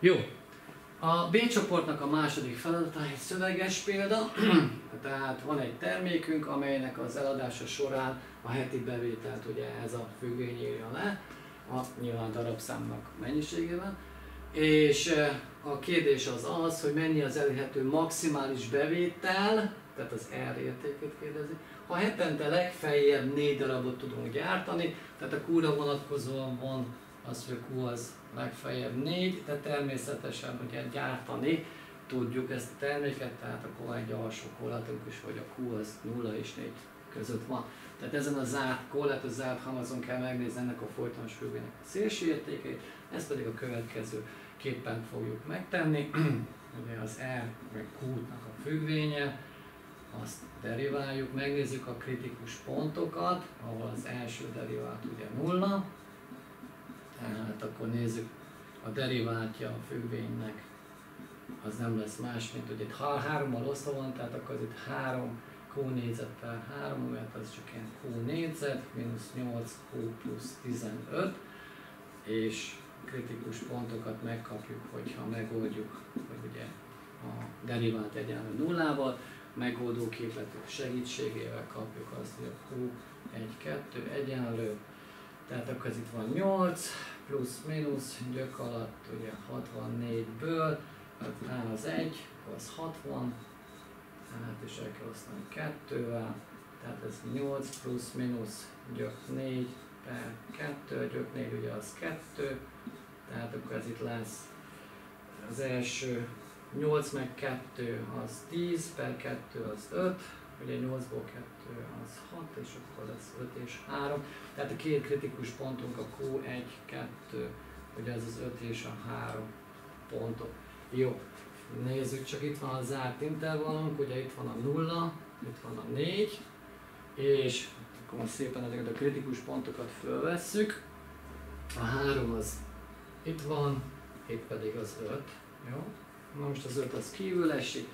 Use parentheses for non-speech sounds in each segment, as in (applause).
Jó. A B csoportnak a második feladata egy szöveges példa, (clears throat) tehát van egy termékünk, amelynek az eladása során a heti bevételt ugye ez a függvény írja le, a nyilván darabszámnak mennyiségével, és eh, a kérdés az az, hogy mennyi az elérhető maximális bevétel, tehát az R értékét kérdezi, ha hetente legfeljebb négy darabot tudunk gyártani, tehát a Q-ra vonatkozóan van az, hogy Q az legfeljebb négy, de természetesen ugye gyártani tudjuk ezt a terméket, tehát akkor egy alsó korlátunk is, hogy a Q az 0 és 4 között van. Tehát ezen a zárt korlát, a zárt halmazon kell megnézni ennek a folytonos függvénynek a szélső értékét, ezt pedig a következő képpen fogjuk megtenni. (clears throat) Ugye az R vagy Q-nak a függvénye, azt deriváljuk, megnézzük a kritikus pontokat, ahol az első derivált ugye nulla, tehát akkor nézzük a deriváltja a függvénynek, az nem lesz más, mint hogy itt ha hárommal osztva van, tehát akkor az itt 3 Q négyzet per 3, mert az csak ilyen Q négyzet, mínusz 8 Q plusz 15, és kritikus pontokat megkapjuk, hogyha megoldjuk, hogy ugye a derivált egyenlő nullával, megoldó képletek segítségével kapjuk azt, hogy a Q 1, 2 egyenlő, tehát akkor ez itt van 8, plusz, mínusz, gyök alatt ugye 64-ből, hát az 1, az 60, tehát és el kell osztani 2-vel, tehát ez 8 plusz, mínusz, gyök 4 per 2, gyök 4 ugye az 2, tehát akkor ez itt lesz az első 8 meg 2 az 10, per 2 az 5, ugye 8-ból 2 az 6, és akkor lesz 5 és 3. Tehát a két kritikus pontunk a Q1, 2, ugye ez az 5 és a 3 pontok. Jó, nézzük csak itt van a zárt intervallumunk, ugye itt van a 0, itt van a 4, és akkor most szépen ezeket a kritikus pontokat fölvesszük. A 3 az itt van, itt pedig az 5, jó? Na most az 5 az kívül esik,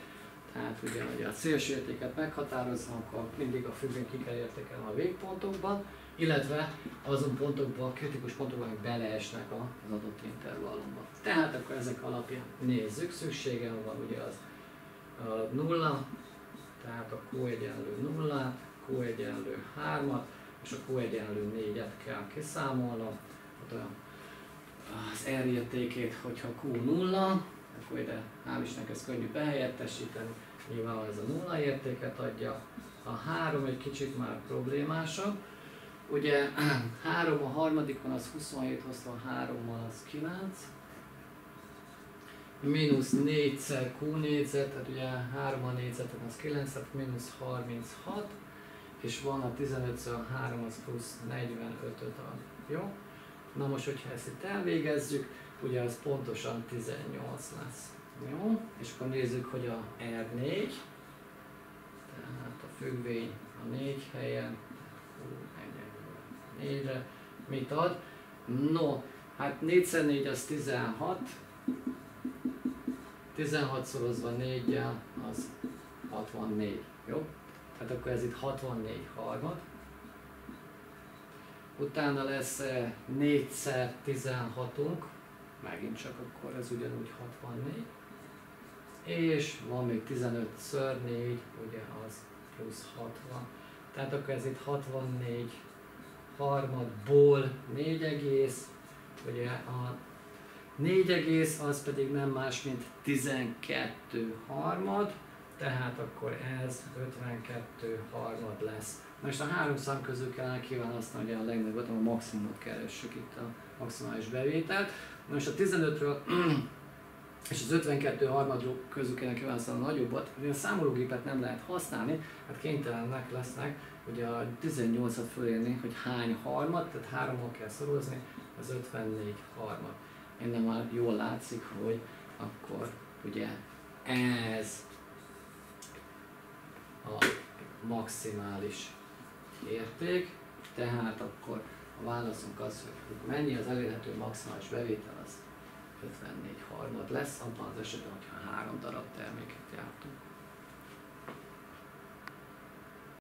tehát ugye, hogy a célsértéket meghatározza, akkor mindig a függvény ki kell értékelni a végpontokban, illetve azon pontokban, kritikus pontokban, amik beleesnek az adott intervallumba. Tehát akkor ezek alapján nézzük, szükségem van ugye az a nulla, tehát a Q egyenlő nullát, Q egyenlő 3-at, és a Q egyenlő 4-et kell kiszámolnom. Hát az R értékét, hogyha Q nulla, akkor ide hál' Istennek ez könnyű behelyettesíteni, nyilván ez a nulla értéket adja. A három egy kicsit már problémásabb, ugye (clears throat) 3 a harmadikon az 27 hozva 3-mal az 9, mínusz 4-szer Q négyzet, tehát ugye 3 a négyzeten az 9, tehát mínusz 36, és van a 15-ször 3 az plusz 45 ad. Jó? Na most, hogyha ezt itt elvégezzük, ugye az pontosan 18 lesz. Jó? És akkor nézzük, hogy a R4, tehát a függvény a 4 helyen, 4-re mit ad? No, hát 4x4 az 16, 16 szorozva 4 az 64, jó? Tehát akkor ez itt 64 harmad. Utána lesz 4x 16-unk, megint csak akkor ez ugyanúgy 64. És van még 15 ször 4, ugye az plusz 60. Tehát akkor ez itt 64 harmadból 4 egész, ugye a 4 egész az pedig nem más, mint 12 harmad, tehát akkor ez 52 harmad lesz. Most a három szám közül kellene kiválasztani, hogy a legnagyobb, a maximumot keressük itt a maximális bevételt. Most a 15-ről (clears throat) és az 52 harmadról közül kellene kiválasztani a nagyobbat, hogy a számológépet nem lehet használni, hát kénytelenek lesznek ugye a 18-at fölérni, hogy hány harmad, tehát hárommal kell szorozni, az 54 harmad. Innen már jól látszik, hogy akkor ugye ez maximális érték, tehát akkor a válaszunk az, hogy mennyi az elérhető maximális bevétel, az 54 harmad lesz, abban az esetben, hogyha három darab terméket gyártunk.